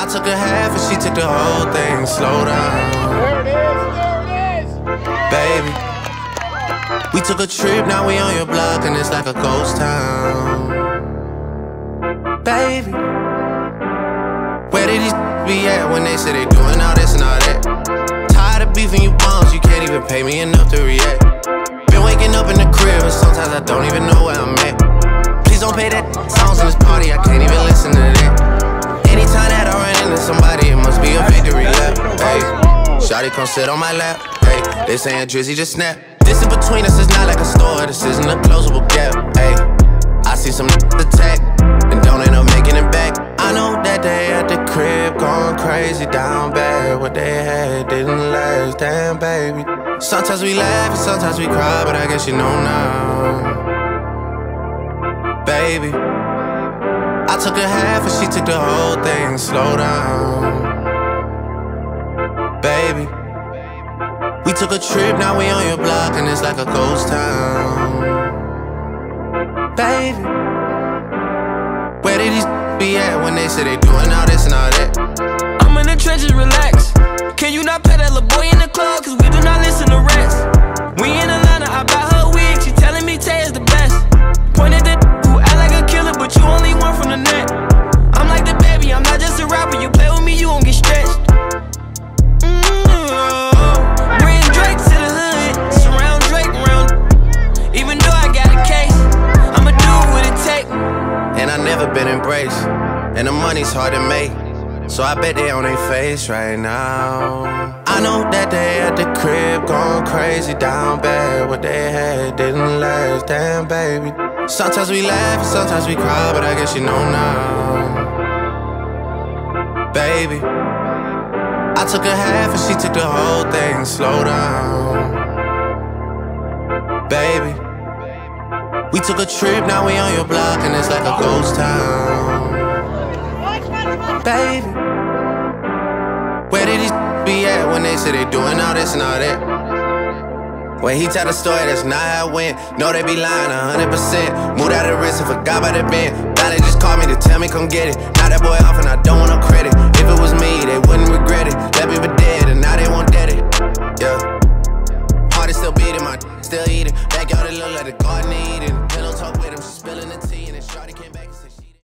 I took a half and she took the whole thing. Slow down. There it is, there it is. baby. We took a trip, now we on your block, and it's like a ghost town. Baby, where did these be at when they say they doing all this and all that? Tired of beefing you bums, you can't even pay me enough to react. Been waking up in the crib, and sometimes I don't even know where I'm at. Please don't pay that songs in this party, I can't even listen to that. Somebody, it must be a victory lap. Hey, Shotty come sit on my lap. Hey, they saying Drizzy just snap. This in between us is not like a store, this isn't a closable gap. Hey, I see some attack and don't end up making it back. I know that they at the crib going crazy down bad. What they had didn't last, damn baby. Sometimes we laugh and sometimes we cry, but I guess you know now, baby. Took a half and she took the whole thing. Slow down, baby. We took a trip, now we on your block, and it's like a ghost town, baby. Where did these be at when they say they doing all this and all that? I'm in the trenches, relax. Can you not that little boy in the club? Cause we do not listen to rest. And I never been embraced, and the money's hard to make. So I bet they on their face right now. I know that they at the crib going crazy down bad. What they had didn't last, damn baby. Sometimes we laugh sometimes we cry, but I guess you know now, baby. I took a half and she took the whole thing. Slow down, baby. We took a trip, now we on your block, and it's like a ghost town. Baby, where did these be at when they said they doing all this and all that? When he tell the story, that's not how it went. No, they be lying 100%. Moved out of risk and forgot about the bend. Now they just call me to tell me, come get it. Now that boy off, and I don't want no credit. If it was me, they wouldn't regret it. Left me for dead, and now they want dead it. Yeah. Heart is still beating, my still eating. Backyard, it look like the garden eating up with him. Spilling the tea and then Shawty came back and said.